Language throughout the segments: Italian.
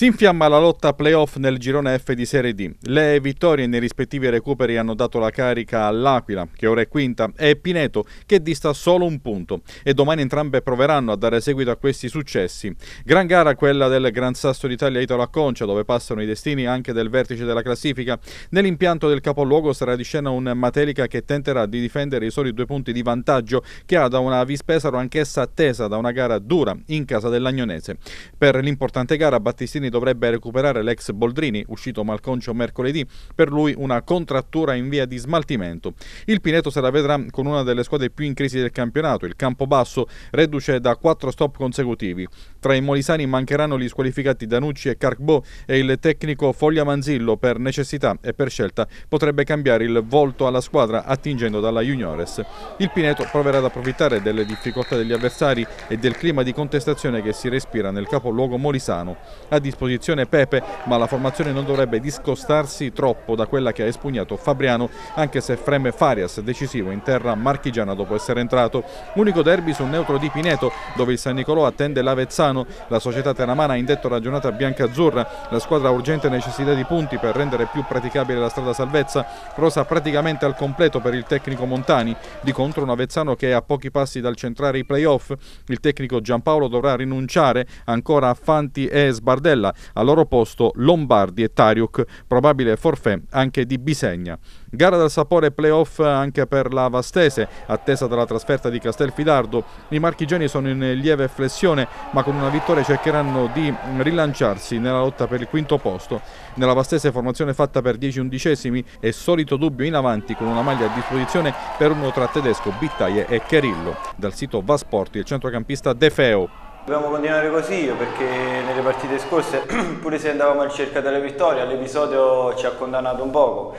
Si infiamma la lotta playoff nel girone F di Serie D. Le vittorie nei rispettivi recuperi hanno dato la carica all'Aquila, che ora è quinta, e Pineto, che dista solo un punto. E domani entrambe proveranno a dare seguito a questi successi. Gran gara quella del Gran Sasso d'Italia Italo Acconcia, dove passano i destini anche del vertice della classifica. Nell'impianto del capoluogo sarà di scena un Matelica che tenterà di difendere i soli due punti di vantaggio che ha da una Vispesaro anch'essa attesa da una gara dura in casa dell'Agnonese. Per l'importante gara Battistini dovrebbe recuperare l'ex Boldrini, uscito malconcio mercoledì, per lui una contrattura in via di smaltimento. Il Pineto se la vedrà con una delle squadre più in crisi del campionato, il Campobasso, reduce da quattro stop consecutivi. Tra i molisani mancheranno gli squalificati Danucci e Carcbo e il tecnico Foglia Manzillo per necessità e per scelta potrebbe cambiare il volto alla squadra attingendo dalla Juniores. Il Pineto proverà ad approfittare delle difficoltà degli avversari e del clima di contestazione che si respira nel capoluogo molisano. A disposizione Pepe, ma la formazione non dovrebbe discostarsi troppo da quella che ha espugnato Fabriano, anche se freme Farias decisivo in terra marchigiana dopo essere entrato. Unico derby sul neutro di Pineto, dove il San Nicolò attende l'Avezzano. La società teramana ha indetto ragionata bianca-azzurra. La squadra ha urgente necessità di punti per rendere più praticabile la strada salvezza. Rosa praticamente al completo per il tecnico Montani. Di contro un Avezzano che è a pochi passi dal centrare i playoff. Il tecnico Giampaolo dovrà rinunciare ancora a Fanti e Sbardella. Al loro posto Lombardi e Tariuk, probabile forfè anche di Bisegna. Gara dal sapore playoff anche per la Vastese, attesa dalla trasferta di Castelfidardo. I marchigiani sono in lieve flessione, ma con una vittoria cercheranno di rilanciarsi nella lotta per il quinto posto. Nella Vastese formazione fatta per 10 undicesimi e solito dubbio in avanti con una maglia a disposizione per uno tra tedesco, Bittaie e Cherillo. Dal sito Vasporti il centrocampista De Feo. Dobbiamo continuare così perché nelle partite scorse, pure se andavamo in cerca delle vittorie, l'episodio ci ha condannato un poco.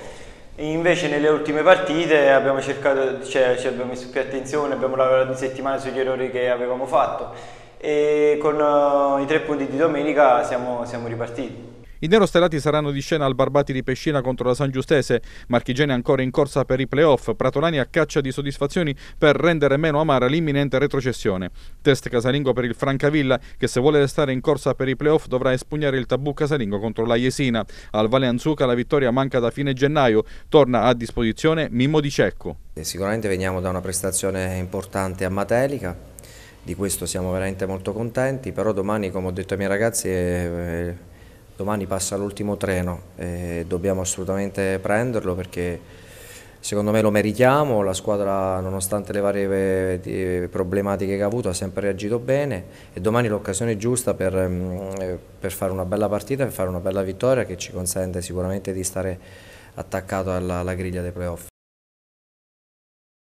Invece nelle ultime partite abbiamo cercato, cioè, ci abbiamo messo più attenzione, abbiamo lavorato in settimana sugli errori che avevamo fatto e con uh, i tre punti di domenica siamo, siamo ripartiti. I nerostellati saranno di scena al Barbati di Pescina contro la San Giustese, Marchigiani ancora in corsa per i playoff, Pratolani a caccia di soddisfazioni per rendere meno amara l'imminente retrocessione. Test casalingo per il Francavilla che se vuole restare in corsa per i playoff dovrà espugnare il tabù casalingo contro la Jesina. Al Valle Anzuca la vittoria manca da fine gennaio, torna a disposizione Mimmo Di Cecco. Sicuramente veniamo da una prestazione importante a Matelica, di questo siamo veramente molto contenti, però domani come ho detto ai miei ragazzi eh, domani passa l'ultimo treno e dobbiamo assolutamente prenderlo perché secondo me lo meritiamo, la squadra nonostante le varie problematiche che ha avuto ha sempre reagito bene e domani l'occasione giusta per, mm, per fare una bella partita, per fare una bella vittoria che ci consente sicuramente di stare attaccato alla, alla griglia dei playoff.